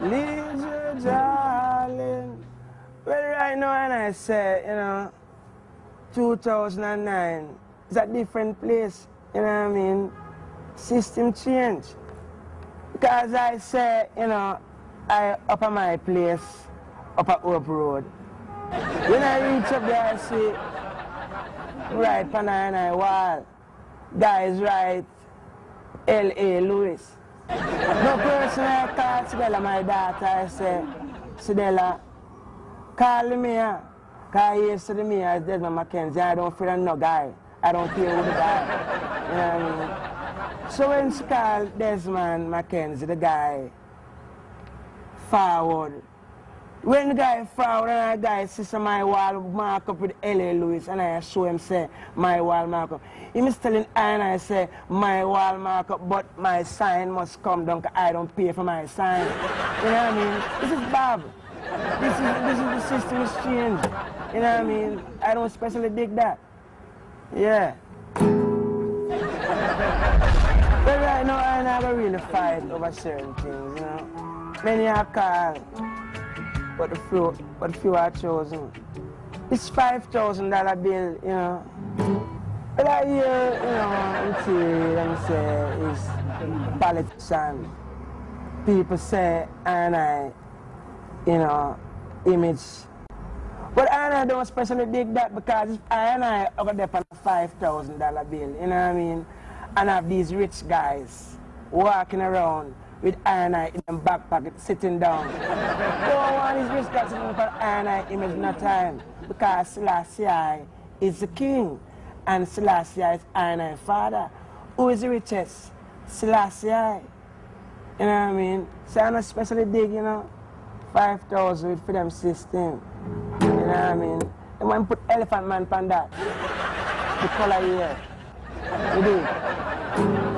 Lead you, darling. Well, right now, and I say, you know, 2009 is a different place. You know what I mean? System change. Because I say, you know, I up at my place, up at Hope Road. When I reach up there, I see right pan and I wall. Guys right L.A. Lewis. Person I call Cedella, my daughter, I say, Cedella, call me here. Because yesterday me as Desmond McKenzie, I don't feel no guy. I don't care who the guy. You know what I mean? So when she called Desmond McKenzie, the guy, forward, when the guy forward and the guy sees my wall mark up with L.A. Lewis and I show him say my wall mark up. He is telling I and I say my wall mark up but my sign must come down 'cause I don't pay for my sign. You know what I mean? This is Bob. This is this is the system is changed. You know what I mean? I don't especially dig that. Yeah. But right now I never really fight over certain things, you know. Many are called but the few, but few are chosen. Thousand dollar bill, you know. But I hear, you know, see them say. People say and I, you know, image. But I and I don't especially dig that because I and I over there on a five thousand dollar bill, you know what I mean? And have these rich guys walking around with eye in them back pocket, sitting down. no one is sitting for eye image no time. Because Selassie is the king. And Selassie is eye father. Who is the richest? Selassie. You know what I mean? So I'm especially dig, you know, 5,000 for them system. You know what I mean? And when put elephant man panda. The color here. You dig?